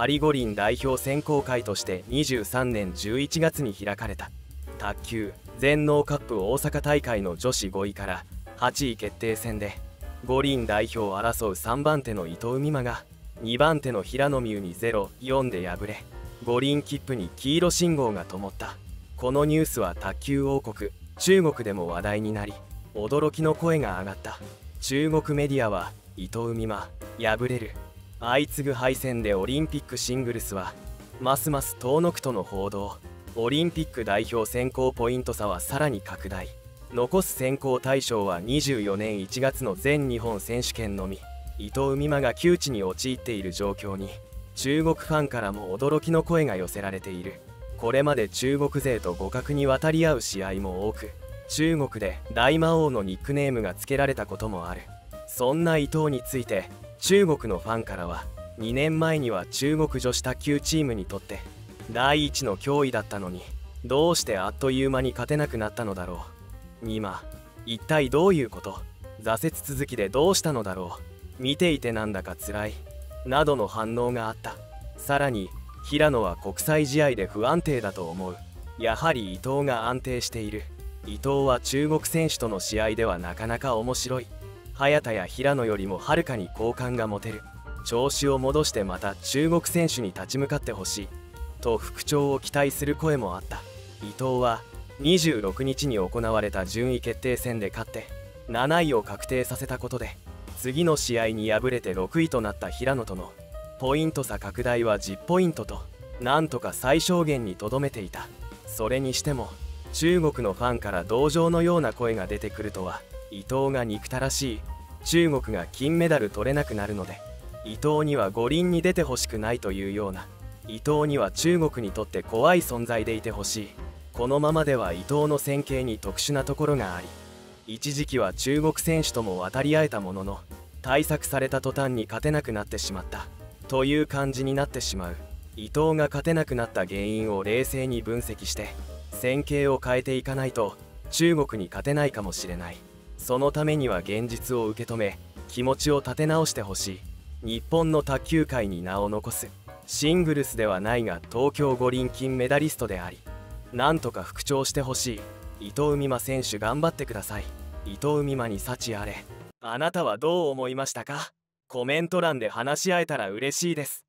パリ五輪代表選考会として23年11月に開かれた。卓球全農カップ大阪大会の女子5位から8位決定戦で五輪代表を争う3番手の伊藤美誠が2番手の平野美宇に0-4で敗れ五輪切符に黄色信号が灯った。このニュースは卓球王国中国でも話題になり驚きの声が上がった。中国メディアは伊藤美誠敗れる。相次ぐ敗戦でオリンピックシングルスはますます遠のくとの報道。オリンピック代表選考ポイント差はさらに拡大。残す選考対象は24年1月の全日本選手権のみ。伊藤美誠が窮地に陥っている状況に中国ファンからも驚きの声が寄せられている。これまで中国勢と互角に渡り合う試合も多く中国で大魔王のニックネームが付けられたこともある。そんな伊藤について中国のファンからは2年前には中国女子卓球チームにとって第一の脅威だったのにどうしてあっという間に勝てなくなったのだろう。今一体どういうこと挫折続きでどうしたのだろう見ていてなんだか辛いなどの反応があった。さらに平野は国際試合で不安定だと思う。やはり伊藤が安定している。伊藤は中国選手との試合ではなかなか面白い。早田や平野よりもはるかに好感が持てる。調子を戻してまた中国選手に立ち向かってほしい。と復調を期待する声もあった。伊藤は26日に行われた順位決定戦で勝って7位を確定させたことで次の試合に敗れて6位となった平野とのポイント差拡大は10ポイントとなんとか最小限にとどめていた。それにしても中国のファンから同情のような声が出てくるとは伊藤が憎たらしい。中国が金メダル取れなくなるので伊藤には五輪に出てほしくないというような伊藤には中国にとって怖い存在でいてほしい。このままでは伊藤の戦型に特殊なところがあり一時期は中国選手とも渡り合えたものの対策された途端に勝てなくなってしまったという感じになってしまう。伊藤が勝てなくなった原因を冷静に分析して戦型を変えていかないと中国に勝てないかもしれない。そのためには現実を受け止め気持ちを立て直してほしい。日本の卓球界に名を残す。シングルスではないが東京五輪金メダリストでありなんとか復調してほしい。伊藤美誠選手頑張ってください。伊藤美誠に幸あれ。あなたはどう思いましたか？コメント欄で話し合えたら嬉しいです。